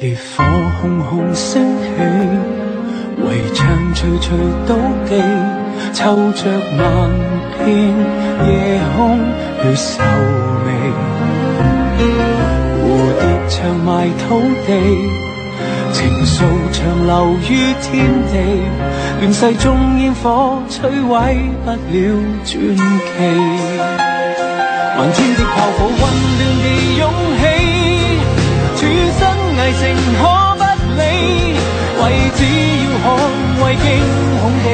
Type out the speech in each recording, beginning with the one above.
烈火红熊升起，围墙徐徐倒地，抽着万片夜空与愁眉，蝴蝶长埋土地，情愫长留于天地，乱世中烟火摧毁不了传奇，漫天的炮火混乱地涌，情可不理，为只要捍卫惊恐的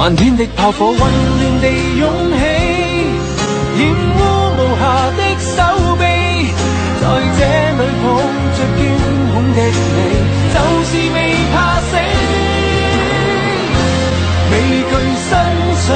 漫天的炮火混乱地涌起，染污无瑕的手臂，在这里抱着惊恐的你，就是未怕死。未惧身上